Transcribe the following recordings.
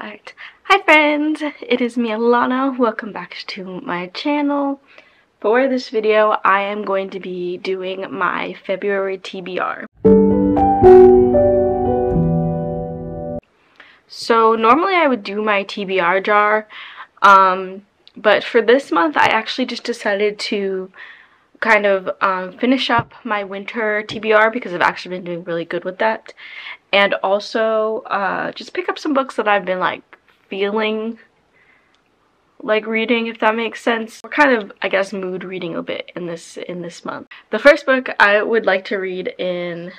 Alright, hi friends, it is me Alana, welcome back to my channel. For this video, I am going to be doing my February TBR. So normally I would do my TBR jar, um, but for this month I actually just decided to kind of um, finish up my winter TBR because I've actually been doing really good with that. And also uh, just pick up some books that I've been like feeling like reading if that makes sense. We're kind of I guess mood reading a bit in this in this month. The first book I would like to read in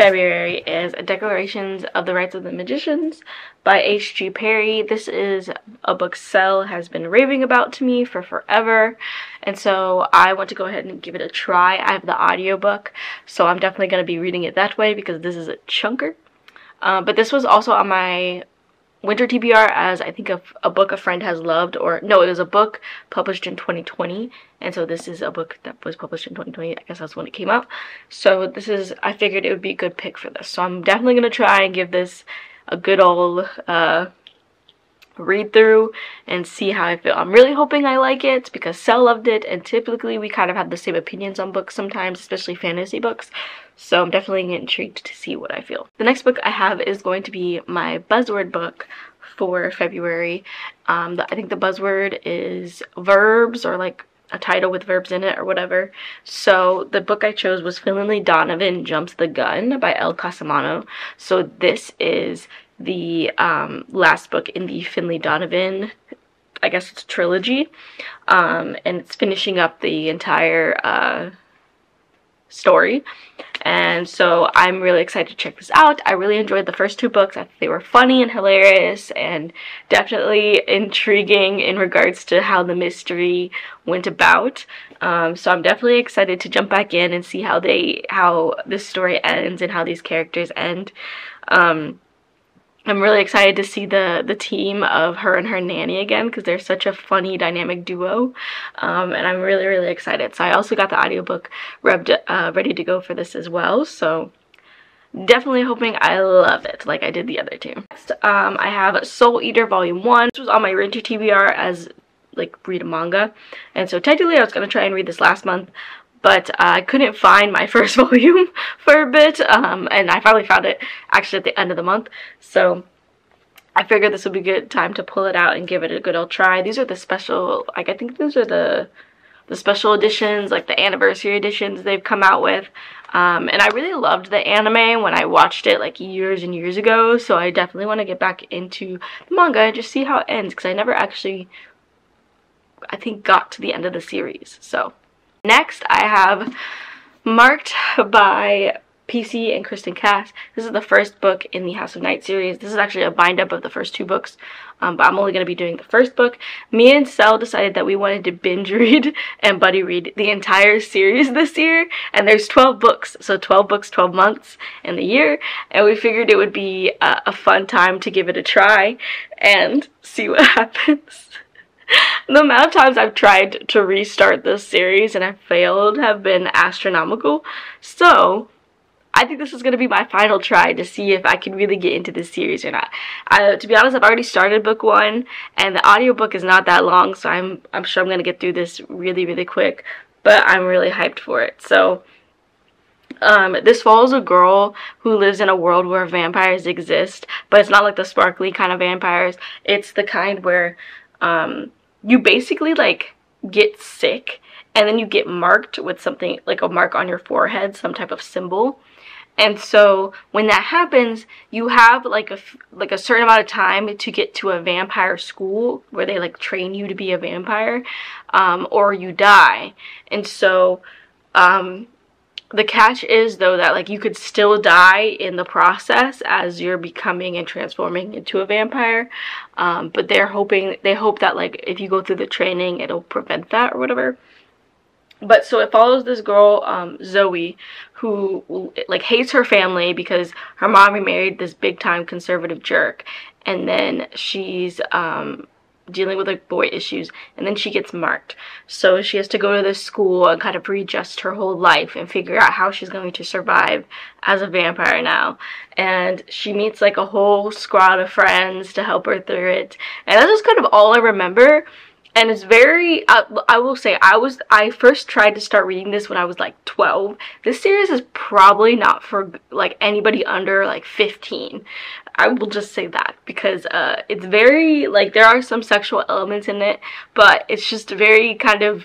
February is Declarations of the Rights of the Magicians by H.G. Parry. This is a book Sel has been raving about to me for forever, and so I want to go ahead and give it a try. I have the audiobook, so I'm definitely going to be reading it that way because this is a chunker. Uh, but this was also on my Winter TBR as I think of a book a friend has loved or no it was a book published in 2020 and so this is a book that was published in 2020 I guess that's when it came out so this is I figured it would be a good pick for this so I'm definitely gonna try and give this a good old uh, read through and see how I feel. I'm really hoping I like it because Sel loved it and typically we kind of have the same opinions on books sometimes, especially fantasy books. So I'm definitely intrigued to see what I feel. The next book I have is going to be my buzzword book for February. Um, the, I think the buzzword is verbs or like a title with verbs in it or whatever. So the book I chose was Finlay Donovan Jumps the Gun by Elle Cosimano. So this is the um, last book in the Finlay Donovan, I guess it's a trilogy, um, and it's finishing up the entire uh, story. And so I'm really excited to check this out. I really enjoyed the first two books. I they were funny and hilarious and definitely intriguing in regards to how the mystery went about. Um, so I'm definitely excited to jump back in and see how they how this story ends and how these characters end. Um, I'm really excited to see the the team of her and her nanny again because they're such a funny dynamic duo. Um, and I'm really really excited. So I also got the audiobook rubbed, uh, ready to go for this as well. So definitely hoping I love it like I did the other two. Next um, I have Soul Eater volume 1 this was on my winter TBR as like read a manga. And so technically I was going to try and read this last month but uh, I couldn't find my first volume for a bit, um, and I finally found it actually at the end of the month, so I figured this would be a good time to pull it out and give it a good old try. These are the special, like I think these are the the special editions, like the anniversary editions they've come out with. Um, and I really loved the anime when I watched it like years and years ago, so I definitely want to get back into the manga and just see how it ends, because I never actually, I think, got to the end of the series, so... Next, I have Marked by PC and Kristin Cast. This is the first book in the House of Night series. This is actually a bind-up of the first two books, um, but I'm only going to be doing the first book. Me and Sel decided that we wanted to binge read and buddy read the entire series this year, and there's 12 books, so 12 books, 12 months in the year, and we figured it would be a, a fun time to give it a try and see what happens. The amount of times I've tried to restart this series and I've failed have been astronomical. So, I think this is going to be my final try to see if I can really get into this series or not. I, to be honest, I've already started book one, and the audiobook is not that long, so I'm, I'm sure I'm going to get through this really, really quick. But I'm really hyped for it. So, um, this follows a girl who lives in a world where vampires exist, but it's not like the sparkly kind of vampires. It's the kind where um, you basically like get sick and then you get marked with something like a mark on your forehead, some type of symbol. And so when that happens, you have like a like a certain amount of time to get to a vampire school where they like train you to be a vampire, um, or you die. And so um, the catch is though that like you could still die in the process as you're becoming and transforming into a vampire. Um, but they're hoping they hope that like if you go through the training it'll prevent that or whatever. But so it follows this girl um, zoe who like hates her family because her mom remarried this big time conservative jerk. And then she's um, dealing with like boy issues and then she gets marked. So she has to go to this school and kind of readjust her whole life and figure out how she's going to survive as a vampire now. And she meets like a whole squad of friends to help her through it. And that's just kind of all i remember. And it's very I, I, will say i was i first tried to start reading this when i was like 12 this series is probably not for like anybody under like 15 i will just say that because uh it's very like there are some sexual elements in it but it's just very kind of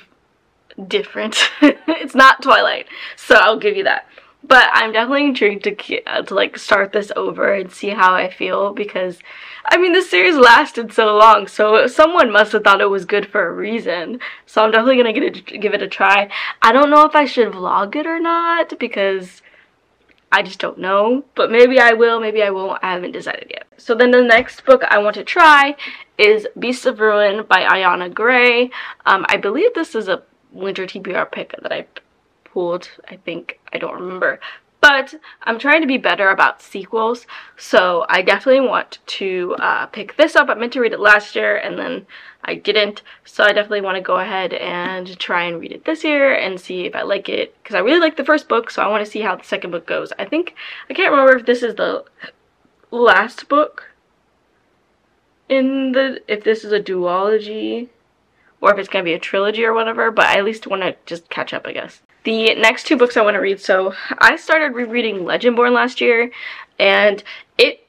different it's not twilight so i'll give you that but i'm definitely intrigued to, uh, to like start this over and see how i feel because I mean, the series lasted so long, so someone must have thought it was good for a reason. So I'm definitely gonna it, give it a try. I don't know if I should vlog it or not because I just don't know. But maybe I will, maybe I won't. I haven't decided yet. So then the next book I want to try is Beasts of Ruin by Ayana Gray. Um, I believe this is a winter TBR pick that I pulled. I think. I don't remember. But I'm trying to be better about sequels, so I definitely want to uh, pick this up. I meant to read it last year, and then I didn't, so I definitely want to go ahead and try and read it this year and see if I like it, because I really like the first book, so I want to see how the second book goes. I think, I can't remember if this is the last book in the, if this is a duology, or if it's going to be a trilogy or whatever, but I at least want to just catch up, I guess the next two books I want to read. So I started rereading Legendborn last year and it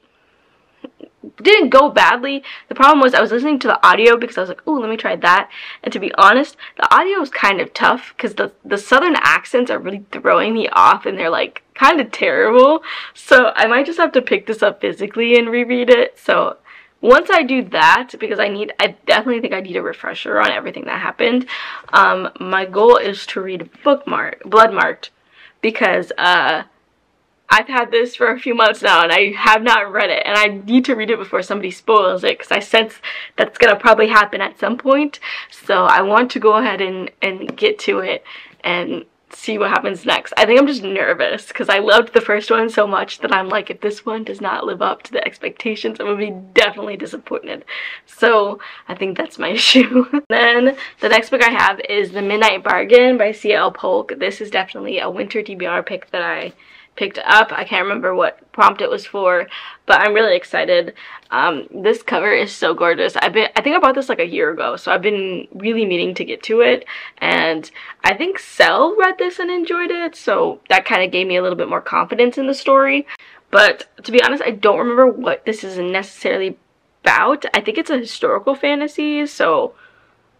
didn't go badly. The problem was I was listening to the audio because I was like, oh, let me try that. And to be honest, the audio was kind of tough because the, the southern accents are really throwing me off and they're like kind of terrible. So I might just have to pick this up physically and reread it. So once I do that, because I need, I definitely think I need a refresher on everything that happened, um, my goal is to read Bookmark, Bloodmarked, because, uh, I've had this for a few months now and I have not read it and I need to read it before somebody spoils it because I sense that's going to probably happen at some point. So I want to go ahead and, and get to it and see what happens next. I think I'm just nervous because I loved the first one so much that I'm like, if this one does not live up to the expectations, I'm gonna be definitely disappointed. So I think that's my issue. then the next book I have is The Midnight Bargain by C.L. Polk. This is definitely a winter TBR pick that I picked up. I can't remember what prompt it was for, but I'm really excited. Um, this cover is so gorgeous. I've been, I think I bought this like a year ago, so I've been really meaning to get to it. And I think Sel read this and enjoyed it, so that kind of gave me a little bit more confidence in the story. But to be honest, I don't remember what this is necessarily about. I think it's a historical fantasy, so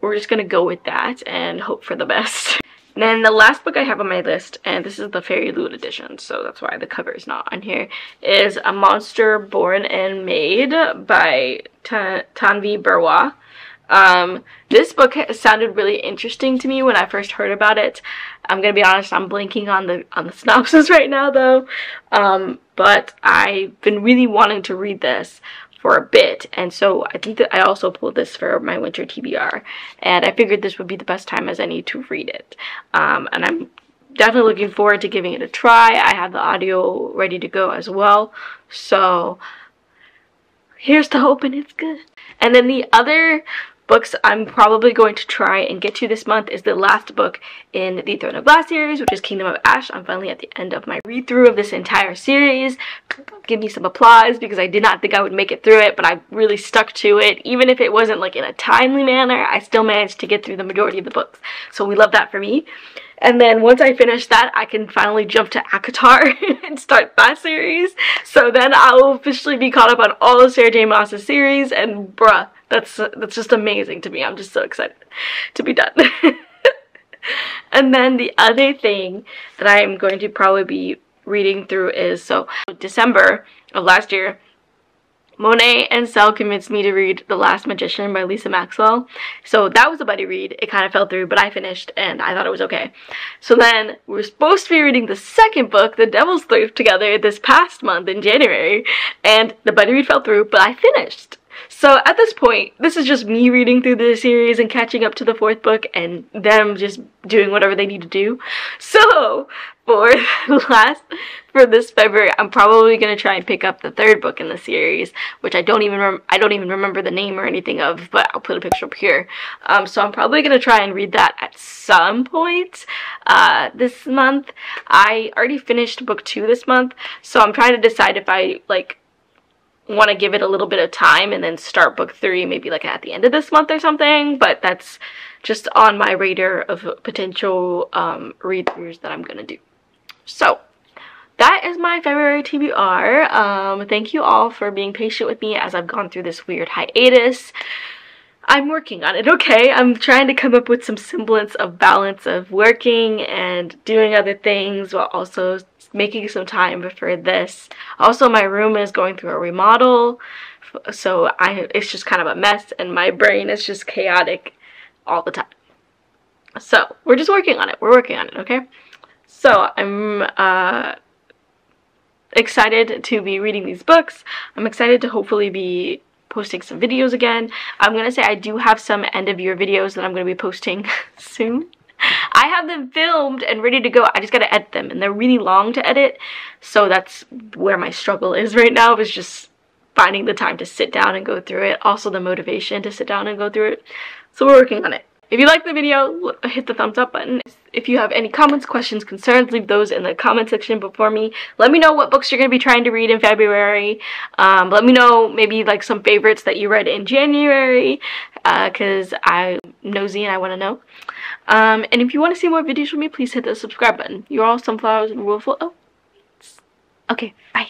we're just gonna go with that and hope for the best. Then the last book I have on my list, and this is the Fairy Loot edition, so that's why the cover is not on here, is A Monster Born and Made by Tanvi Berwah. Um, this book sounded really interesting to me when I first heard about it. I'm gonna be honest, I'm blinking on the on the synopsis right now though. Um, but I've been really wanting to read this for a bit. And so I think that I also pulled this for my winter TBR and I figured this would be the best time as any to read it. Um, and I'm definitely looking forward to giving it a try. I have the audio ready to go as well. So here's to hoping it's good. And then the other books I'm probably going to try and get to this month is the last book in the Throne of Glass series, which is Kingdom of Ash. I'm finally at the end of my read-through of this entire series. Give me some applause because I did not think I would make it through it, but I really stuck to it. Even if it wasn't like in a timely manner, I still managed to get through the majority of the books. So we love that for me. And then once I finish that, I can finally jump to ACOTAR and start that series. So then I will officially be caught up on all of Sarah J Maas's series and bruh, that's that's just amazing to me. I'm just so excited to be done. and then the other thing that I'm going to probably be reading through is so December of last year Monet and Sel convinced me to read The Last Magician by Lisa Maxwell. So that was a buddy read. It kind of fell through, but I finished and I thought it was okay. So then we are supposed to be reading the second book, The Devil's Thief, together this past month in January. And the buddy read fell through, but I finished. So at this point, this is just me reading through the series and catching up to the fourth book and them just doing whatever they need to do. So for last for this February, I'm probably gonna try and pick up the third book in the series, which I don't even rem- I don't even remember the name or anything of, but I'll put a picture up here. Um, so I'm probably gonna try and read that at some point uh, this month. I already finished book two this month, so I'm trying to decide if I like want to give it a little bit of time and then start book three maybe like at the end of this month or something but that's just on my radar of potential um, read-throughs that I'm gonna do so that is my February TBR. Um, thank you all for being patient with me as I've gone through this weird hiatus. I'm working on it, okay? I'm trying to come up with some semblance of balance of working and doing other things while also making some time for this. Also, my room is going through a remodel, so I it's just kind of a mess and my brain is just chaotic all the time. So, we're just working on it. We're working on it, okay? So I'm uh, excited to be reading these books. I'm excited to hopefully be posting some videos again. I'm going to say I do have some end of year videos that I'm going to be posting soon. I have them filmed and ready to go. I just got to edit them and they're really long to edit. So that's where my struggle is right now is just finding the time to sit down and go through it. Also the motivation to sit down and go through it. So we're working on it. If you like the video, hit the thumbs up button. If you have any comments, questions, concerns, leave those in the comment section before me. Let me know what books you're going to be trying to read in February. Um, let me know maybe like some favorites that you read in January because uh, I'm nosy and I want to know. Um, and if you want to see more videos from me, please hit the subscribe button. You're all sunflowers and willful. Oh, okay, bye.